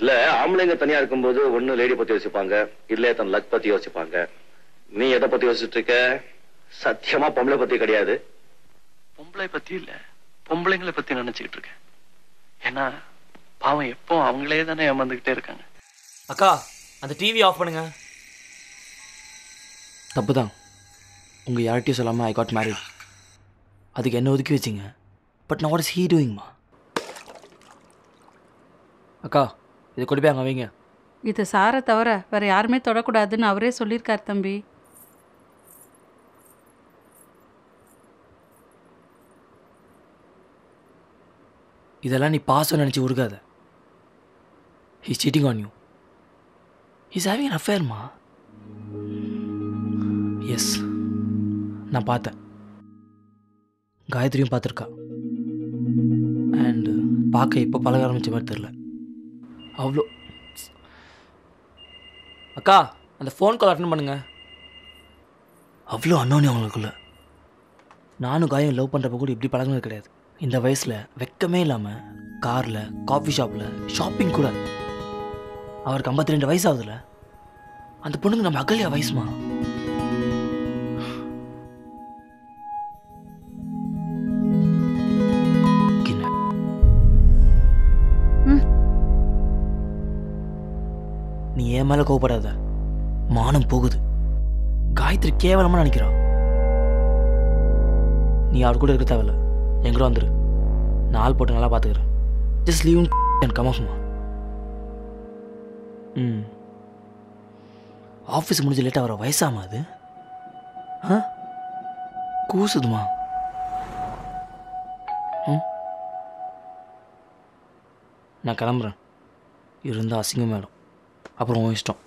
இல்ல ஆம்பளைங்க தனியா இருக்கும்போது ஒண்ணு லேடி பத்தி யோசிப்பாங்க இல்ல தன் லக் பத்தி யோசிப்பாங்க. நீ எதை பத்தி யோசிச்சுட்டு இருக்க? சத்தியமா பொம்பளை பத்தி கிடையாது. பொம்பளை பத்தி இல்ல பொம்பளைங்களை பத்தி நினைச்சுக்கிட்டு இருக்கேன். ஏன்னா பாவம் எப்போ அவங்களே தானே ஏமாந்துகிட்டே இருக்காங்க. அக்கா அந்த டிவி ஆஃப் பண்ணுங்க. தப்பு தான் உங்கள் யார்கிட்டையும் சொல்லாமல் ஐ காட் மேரிட் அதுக்கு என்ன ஒதுக்கி வச்சிங்க? பட் நான் வாட் இஸ் ஹீ டூயிங்மா அக்கா இது கொண்டு போய் அங்கே வைங்க. இது சாரை தவிர வேற யாருமே தொடக்கூடாதுன்னு அவரே சொல்லியிருக்கார் தம்பி. இதெல்லாம் நீ பாசம் நினச்சி உருகாத. He's cheating on you he's having an அஃபேர்மா yes நான் பார்த்தேன். காயத்ரியும் பார்த்துருக்கா. அண்டு பார்க்க இப்போ பழக ஆரம்பிச்ச மாதிரி தெரில அவ்வளோ அக்கா அந்த ஃபோன் கால் அட்டன் பண்ணுங்க. அவ்வளோ அன்னோனி அவங்களுக்குள்ள நானும் காயம் லவ் பண்ணுறப்ப கூட இப்படி பழகினது கிடையாது. இந்த வயசில் வெக்கமே இல்லாமல் காரில் காஃபி ஷாப்பில் ஷாப்பிங் கூட. அவருக்கு ஐம்பத்தி ரெண்டு வயசு ஆகுதுல்ல அந்த பொண்ணுக்கு நம்ம அகல்யா வயசுமா? மேலே ஏன் கோவப்படாத. மானம் போகுது. காயத்ரி கேவலமாக நினைக்கிறோம் நீ அவர் கூட இருக்க தேவையில்ல. எங்கூட வந்துரு. நான் ஆள் போட்டு நல்லா பார்த்துக்கிறேன் ஜஸ்ட் லீவ் அண்ட் கம் ஆஃப்மா ம். ஆஃபீஸ் முடிஞ்சு லேட்டாக வர வயசாமா அது? ஆ? கூசுதுமா? ம்? நான் கிளம்புறேன். இருந்தால் அசிங்கம் மேடம் அப்புறம் இஷ்டம்.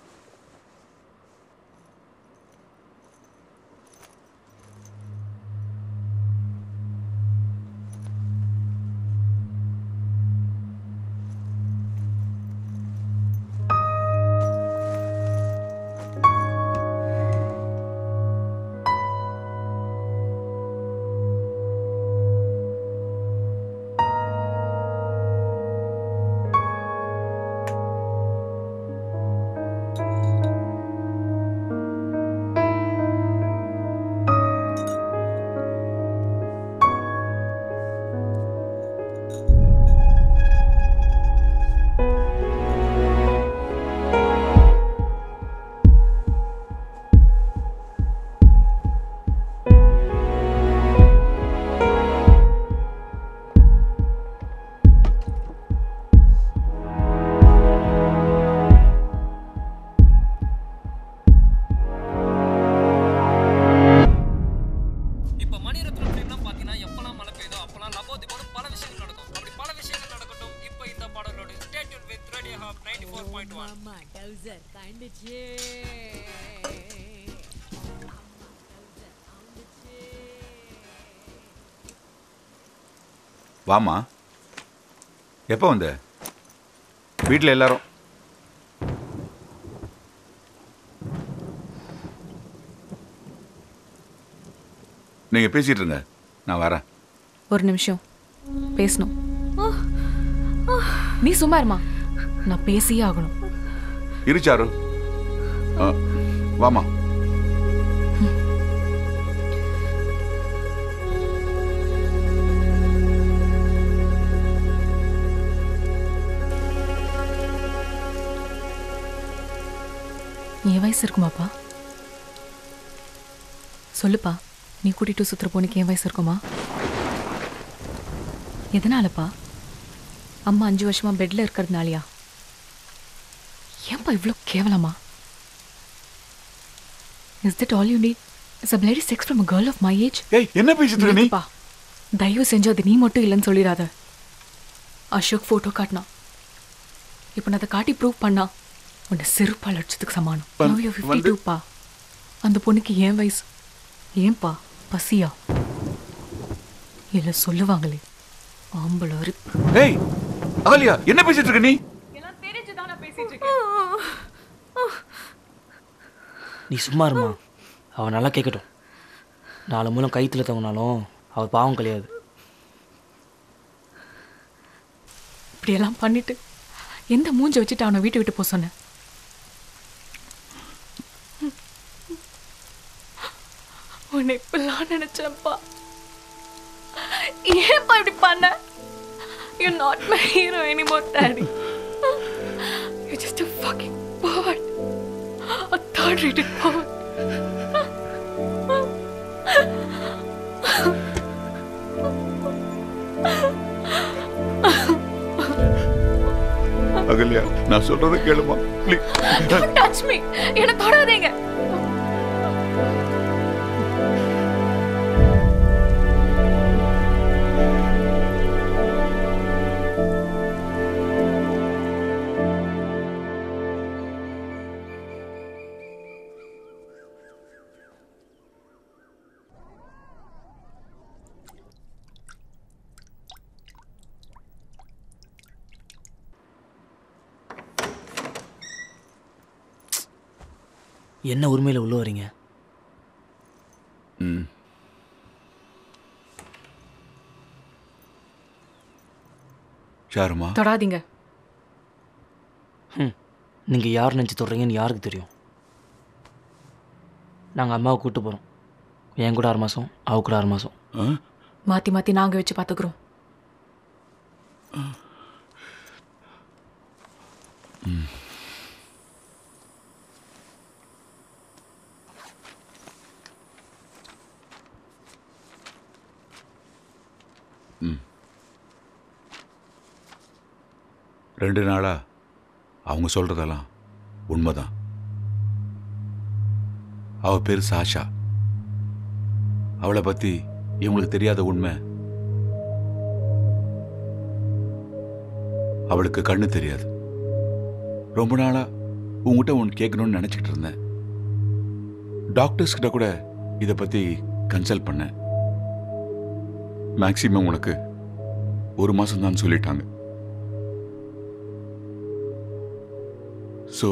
Half ninety four point one அம்மா டவுசர் கண்டுச்சு வாமா எப்போ வந்த? வீட்டில் எல்லாரும்? நீங்கள் பேசிட்டு இருங்க. நான் வரேன். ஒரு நிமிஷம். பேசணும். நீ சும்மா இருமா. நான் பேசியே ஆகணும். இருச்சாரு ஆ, வாமா. என் வயசு இருக்குமாப்பா சொல்லுப்பா. நீ கூட்டிட்டு சுத்துற பொண்ணுக்கு என் வயசு இருக்குமா? எதனாலப்பா? அம்மா அஞ்சு வருஷமா பெட்ல இருக்கிறதுனாலயா? ஏன்பா இவ்வளோ கேவலமா? Is that all you need is a bloody sex from a girl of my age ஏய் என்ன பேசிட்டு நீ. தயவு செஞ்சு அது நீ மட்டும் இல்லைன்னு சொல்லிடாத. அசோக் ஃபோட்டோ காட்டினான் இப்போ நான் அதை காட்டி ப்ரூவ் பண்ணா உன்னை செருப்பா லட்சத்துக்கு சமானம். வந்து- Now you're 52 வந்து- பா. அந்த பொண்ணுக்கு ஏன் வயசு? ஏன்பா? பசியா? இல்ல சொல்லுவாங்களே. ஆம்பளை அரிப்பு ஏய் அகலியா என்ன பேசிட்டு இருக்க நீ? நீ சும்மா இருமா. அவன் நல்லா கேட்கட்டும் நாலு மூலம் கைத்தில் தங்கினாலும் அவர் பாவம் கிடையாது இப்படியெல்லாம் பண்ணிட்டு எந்த மூஞ்ச வச்சுட்டு அவனை வீட்டை விட்டு போக சொன்னேன் உன்னை இப்பெல்லாம் நினைச்சேன்ப்பா. ஏன்ப்பா இப்படி பண்ண? You not my hero anymore daddy rated bird Ahalya நான் சொல்றதை கேளுமா ப்ளீஸ் Don't touch me என்ன தொடாதீங்க என்ன உரிமையில் உள்ள வரீங்க? ம். ஷாருமா? தொடாதீங்க. நீங்கள் யார் நினச்சி தொடுறீங்கன்னு யாருக்கு தெரியும்? நாங்கள் அம்மாவை கூப்பிட்டு போகிறோம் என் கூட ஆறு மாதம் அவ கூட ஆறு மாதம் ஆ? மாத்தி மாத்தி நாங்க வச்சு பாத்துக்கிறோம். ரெண்டு நாளா அவங்க சொல்றதெல்லாம் உண்மைதான். அவ பேர் சாஷா. அவளை பத்தி இவங்களுக்கு தெரியாத உண்மை. அவளுக்கு கண்ணு தெரியாது. ரொம்ப நாளா உங்ககிட்ட ஒன்று கேட்கணும்னு நினச்சிக்கிட்டு இருந்தேன். டாக்டர்ஸ் கிட்ட கூட இதை பத்தி கன்சல்ட் பண்ணேன். மேக்சிமம் உனக்கு ஒரு மாசம் தான் சொல்லிட்டாங்க. ஸோ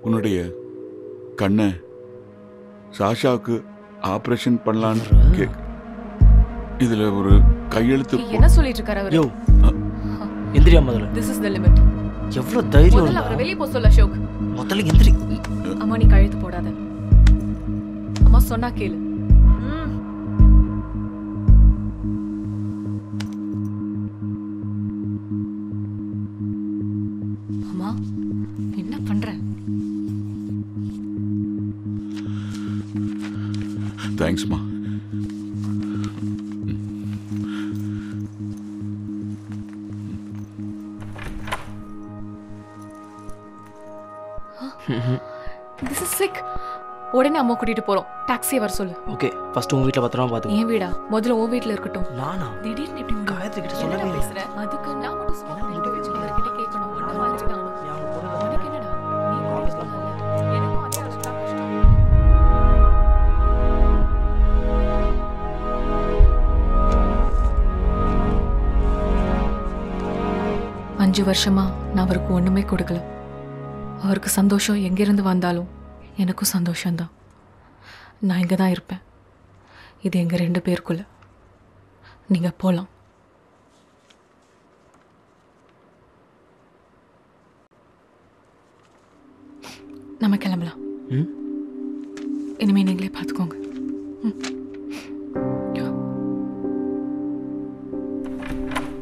உன்னுடைய கண்ணை சாஷாவுக்கு ஆப்ரேஷன் பண்ணலான்னு கேக் இதில் ஒரு கையெழுத்து போ- என்ன சொல்லிட்டு இருக்காரு அவரு? யோ எந்திரியா முதல்ல. திஸ் இஸ் த லிமிட் எவ்வளோ தைரியம் முதல்ல? அவரை வெளியே போக சொல்ல அசோக். முதல்ல எந்திரி. அம்மா நீ கழுத்து போடாத. அம்மா சொன்னா கேளு. தேங்க்ஸ்மா திஸ் இஸ் சிக் உடனே அம்மா கூட்டிட்டு போறோம். டாக்ஸியை வர சொல்லு. ஓகே ஃபர்ஸ்ட் உங்கள் வீட்டில் பத்திரமா பார்த்துக்கோ ஏன் வீடா? முதல்ல உன் வீட்ல இருக்கட்டும். நானா? திடீர்னு இப்படி? காயத்ரி கிட்ட சொல்லவே இல்லை. அதுக்கு அஞ்சு வருஷமா நான் அவருக்கு ஒண்ணுமே கொடுக்கல. அவருக்கு சந்தோஷம் எங்கிருந்து வந்தாலும் எனக்கும் சந்தோஷம்தான். நான் இங்கே தான் இருப்பேன். இது எங்கள் ரெண்டு பேருக்குள்ள. நீங்கள் போகலாம் நம்ம கிளம்பலாம். ம்? இனிமே நீங்களே பார்த்துக்கோங்க.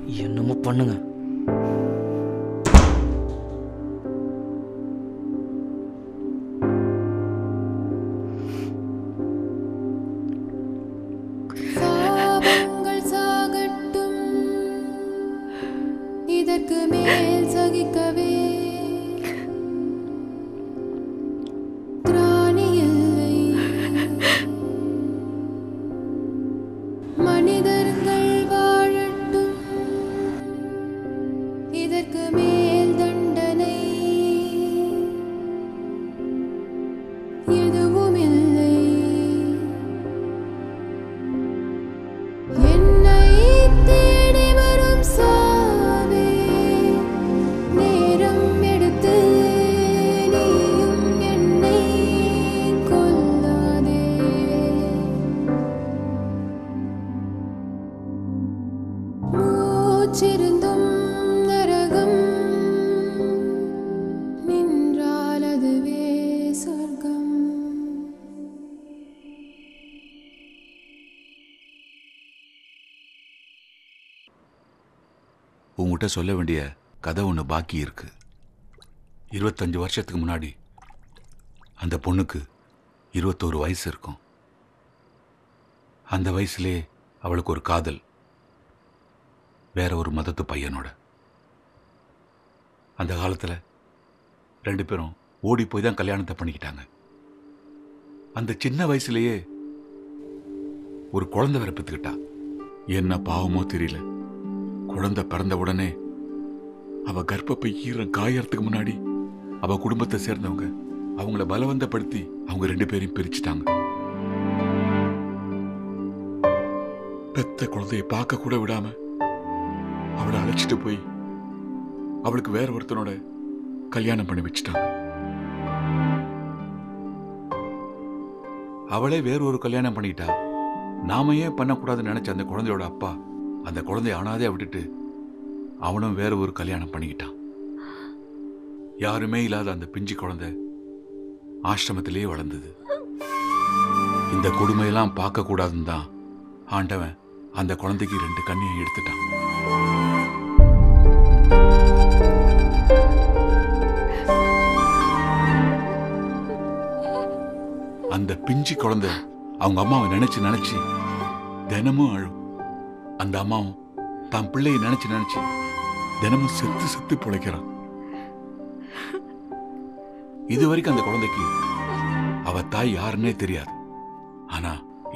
என்னமோ பண்ணுங்க. you do. உங்ககிட்ட சொல்ல வேண்டிய கதை ஒன்று பாக்கி இருக்கு. இருபத்தஞ்சு வருஷத்துக்கு முன்னாடி அந்த பொண்ணுக்கு இருபத்தோரு வயசு இருக்கும். அந்த வயசுலே அவளுக்கு ஒரு காதல். வேற ஒரு மதத்து பையனோட. அந்த காலத்தில் ரெண்டு பேரும் ஓடி போய் தான் கல்யாணத்தை பண்ணிக்கிட்டாங்க. அந்த சின்ன வயசுலயே ஒரு குழந்தை வேற பெற்றுக்கிட்டா என்ன பாவமோ தெரியல. குழந்தை பிறந்த உடனே அவ கர்ப்பப்பை ஈரம் காயறதுக்கு முன்னாடி அவ குடும்பத்தை சேர்ந்தவங்க அவங்கள பலவந்தப்படுத்தி அவங்க ரெண்டு பேரையும் பிரிச்சுட்டாங்க. பெத்த குழந்தைய பார்க்க கூட விடாம அவளை அழைச்சிட்டு போய் அவளுக்கு வேற ஒருத்தனோட கல்யாணம் பண்ணி வச்சுட்டாங்க. அவளே வேற ஒரு கல்யாணம் பண்ணிட்டா. நாம ஏன் பண்ணக்கூடாதுன்னு நினைச்ச அந்த குழந்தையோட அப்பா அந்த குழந்தைய ஆனாதே விட்டுட்டு அவனும் வேற ஒரு கல்யாணம் பண்ணிக்கிட்டான். யாருமே இல்லாத அந்த பிஞ்சு குழந்தை ஆசிரமத்திலேயே வளர்ந்தது. இந்த கொடுமையெல்லாம் பார்க்க கூடாதுன்னு தான் ஆண்டவன் அந்த குழந்தைக்கு ரெண்டு கண்ணியை எடுத்துட்டான். அந்த பிஞ்சு குழந்தை அவங்க அம்மாவை நினைச்சு நினைச்சு தினமும் அழும். அந்த அம்மாவும் தான் பிள்ளையை நினைச்சு நினைச்சு தினமும் செத்து செத்து பிழைக்கிறான். இது வரைக்கும் அந்த குழந்தைக்கு அவ தாய் யாருன்னே தெரியாது. ஆனா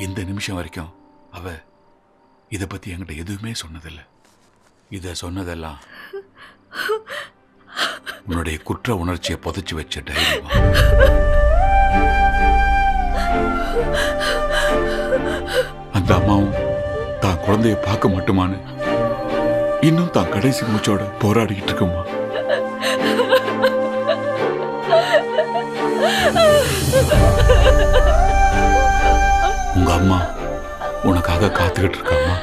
இந்த நிமிஷம் வரைக்கும் அவ இத பத்தி என்கிட்ட எதுவுமே சொன்னதில்லை. இத சொன்னதெல்லாம் உன்னுடைய குற்ற உணர்ச்சியை புதைச்சு வச்ச டைரியமா அந்த அம்மாவும் தான் குழந்தைய பார்க்க மட்டுமான்னு. இன்னும் தான் கடைசி மூச்சோட போராடிக்கிட்டு இருக்குமா? உங்க அம்மா உனக்காக காத்துக்கிட்டு இருக்காமா?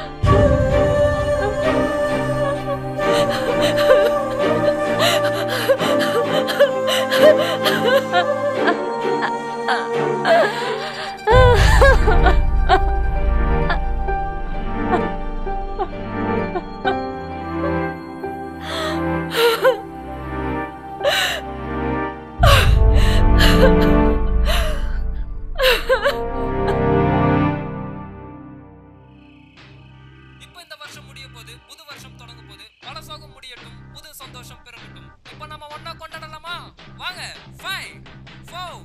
சந்தோஷம் பிறக்கட்டும் இப்போ நம்ம ஒன்னா கொண்டாடலாமா? வாங்க. ஃபைவ் ஃபோர்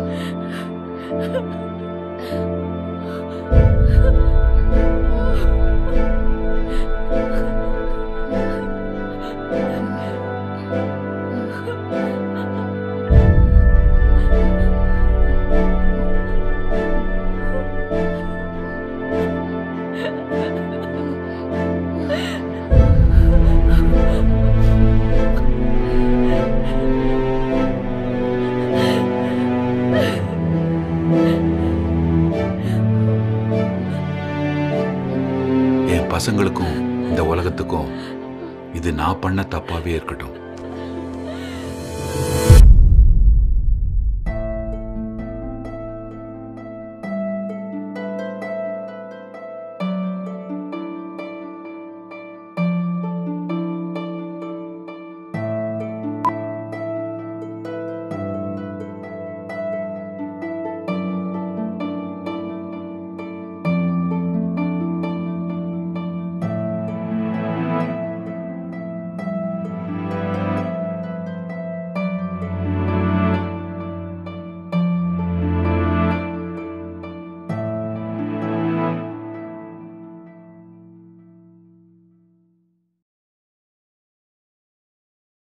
என் பசங்களுக்கும் இந்த உலகத்துக்கும் இது நான் பண்ண தப்பாவே இருக்கட்டும்.